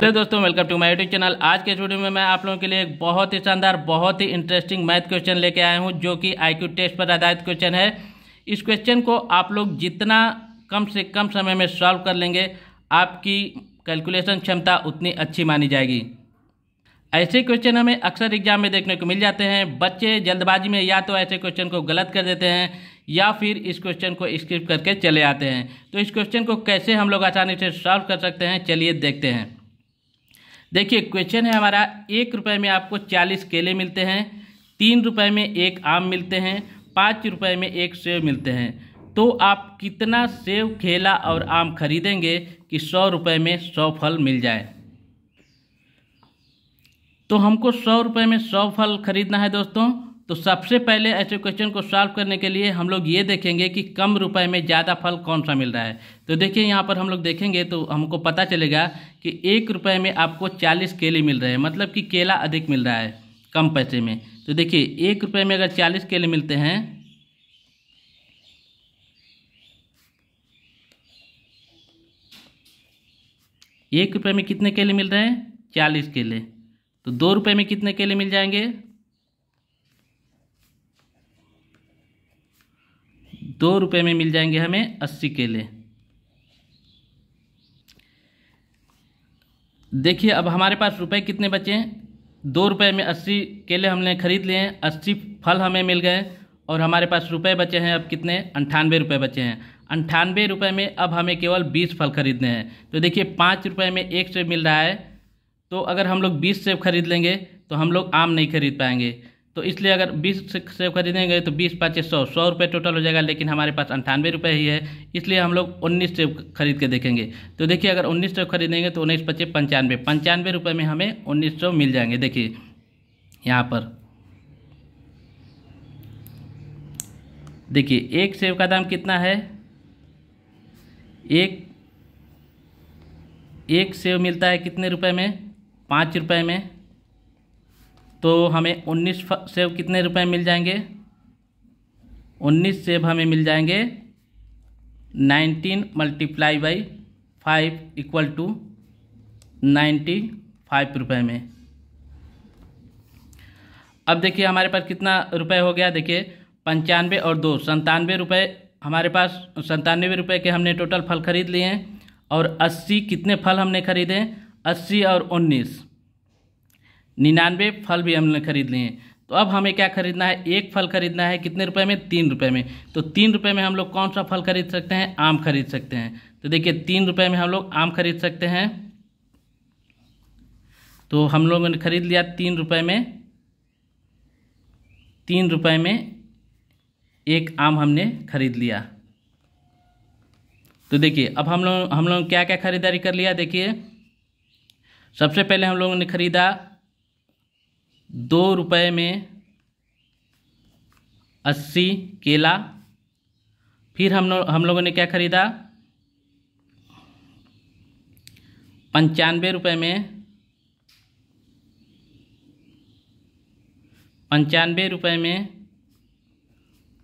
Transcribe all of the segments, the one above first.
Hello दोस्तों welcome to my YouTube channel आज के वीडियो में मैं आप लोगों के लिए एक बहुत ही शानदार, बहुत ही इंटरेस्टिंग मैथ क्वेश्चन लेके आया हूँ, जो कि आईक्यू टेस्ट पर आधारित क्वेश्चन है। इस क्वेश्चन को आप लोग जितना कम से कम समय में सॉल्व कर लेंगे, आपकी कैलकुलेशन क्षमता उतनी अच्छी मानी जाएगी। ऐसे क्वेश्चन हमें अक्सर एग्ज़ाम में देखने को मिल जाते हैं। बच्चे जल्दबाजी में या तो ऐसे क्वेश्चन को गलत कर देते हैं, या फिर इस क्वेश्चन को स्किप करके चले आते हैं। तो इस क्वेश्चन को कैसे हम लोग आसानी से सॉल्व कर सकते हैं, चलिए देखते हैं। देखिए क्वेश्चन है हमारा, एक रुपये में आपको चालीस केले मिलते हैं, तीन रुपये में एक आम मिलते हैं, पाँच रुपये में एक सेब मिलते हैं। तो आप कितना सेब केला और आम खरीदेंगे कि सौ रुपये में सौ फल मिल जाए? तो हमको सौ रुपये में सौ फल खरीदना है दोस्तों। तो सबसे पहले ऐसे क्वेश्चन को सॉल्व करने के लिए हम लोग ये देखेंगे कि कम रुपए में ज़्यादा फल कौन सा मिल रहा है। तो देखिए यहाँ पर हम लोग देखेंगे तो हमको पता चलेगा कि एक रुपये में आपको चालीस केले मिल रहे हैं मतलब कि केला अधिक मिल रहा है कम पैसे में। तो देखिए, एक रुपये में अगर चालीस केले मिलते हैं, एक रुपये में कितने केले मिल रहे हैं? चालीस केले। तो दो रुपये में कितने केले मिल जाएँगे? दो रुपये में मिल जाएँगे हमें अस्सी केले देखिए, अब हमारे पास रुपए कितने बचे हैं? दो रुपये में अस्सी केले हमने खरीद लिए हैं। अस्सी फल हमें मिल गए और हमारे पास रुपए बचे हैं अब कितने? अंठानवे रुपये बचे हैं। अंठानवे रुपये में अब हमें केवल बीस फल खरीदने हैं। तो देखिए, पाँच रुपये में एक सेब मिल रहा है। तो अगर हम लोग बीस सेब खरीद लेंगे तो हम लोग आम नहीं खरीद पाएँगे। तो इसलिए अगर बीस सेब खरीदेंगे तो बीस पाँच सौ सौ रुपये टोटल हो जाएगा, लेकिन हमारे पास अंठानवे रुपये ही है। इसलिए हम लोग उन्नीस सेब खरीद के देखेंगे। तो देखिए, अगर उन्नीस सेब खरीदेंगे तो उन्नीस, पच्चीस, पंचानवे। पंचानवे रुपये में हमें उन्नीस सौ मिल जाएँगे। देखिए, यहाँ पर। देखिए, एक सेब का दाम कितना है? एक एक सेब मिलता है कितने रुपए में? पाँच रुपये में। तो हमें उन्नीस सेब कितने रुपए मिल जाएँगे? उन्नीस सेब हमें मिल जाएँगे nineteen multiply by five equal to ninety five रुपये में। अब देखिए हमारे पास कितना रुपए हो गया, देखिए पंचानवे और दो, संतानवे रुपये हमारे पास, संतानवे रुपये के हमने टोटल फल खरीद लिए हैं और अस्सी, कितने फल हमने खरीदे? अस्सी और उन्नीस। निन्यानवे फल भी हमने खरीद लिए हैं। तो अब हमें क्या खरीदना है? एक फल खरीदना है कितने रुपए में? तीन रुपए में। तो तीन रुपए में हम लोग कौन सा फल खरीद सकते हैं? आम खरीद सकते हैं। तो देखिए, तीन रुपए में हम लोग आम खरीद सकते हैं। तो हम लोगों ने खरीद लिया तीन रुपए में। तीन रुपए में एक आम हमने खरीद लिया। तो देखिए, अब हम लोग हम लोग क्या क्या खरीदारी कर लिया? देखिए, सबसे पहले हम लोगों ने खरीदा दो रुपये में अस्सी केला। फिर हम लोग हम लोगों ने क्या खरीदा? पंचानवे रुपये में। पंचानवे रुपये में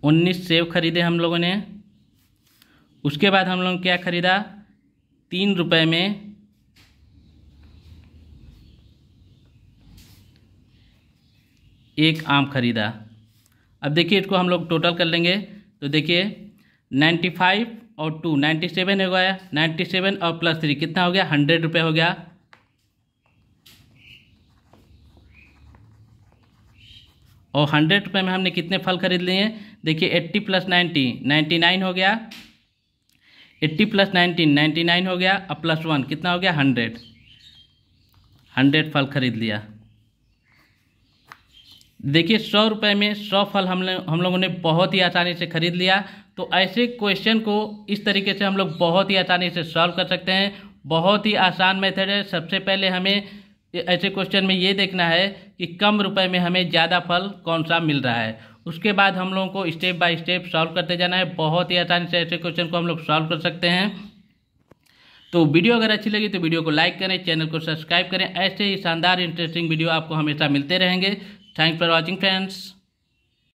उन्नीस सेब खरीदे हम लोगों ने। उसके बाद हम लोगों क्या खरीदा? तीन रुपये में एक आम खरीदा। अब देखिए इसको हम लोग टोटल कर लेंगे। तो देखिए नाइन्टी फाइव और टू नाइन्टी सेवन हो गया। नाइन्टी सेवन और प्लस थ्री कितना हो गया? हंड्रेड रुपये हो गया। और हंड्रेड रुपये में हमने कितने फल खरीद लिए देखिए eighty plus ninety ninety nine हो गया। Eighty plus nineteen ninety nine हो गया। और प्लस वन कितना हो गया? हंड्रेड हंड्रेड फल खरीद लिया। देखिए, सौ रुपये में सौ फल हम हम लोगों ने बहुत ही आसानी से खरीद लिया। तो ऐसे क्वेश्चन को इस तरीके से हम लोग बहुत ही आसानी से सॉल्व कर सकते हैं। बहुत ही आसान मेथड है। सबसे पहले हमें ऐसे क्वेश्चन में ये देखना है कि कम रुपए में हमें ज़्यादा फल कौन सा मिल रहा है। उसके बाद हम लोगों को स्टेप बाय स्टेप सॉल्व करते जाना है। बहुत ही आसानी से ऐसे क्वेश्चन को हम लोग सॉल्व कर सकते हैं। तो वीडियो अगर अच्छी लगी तो वीडियो को लाइक करें, चैनल को सब्सक्राइब करें। ऐसे ही शानदार इंटरेस्टिंग वीडियो आपको हमेशा मिलते रहेंगे। Thanks for watching friends.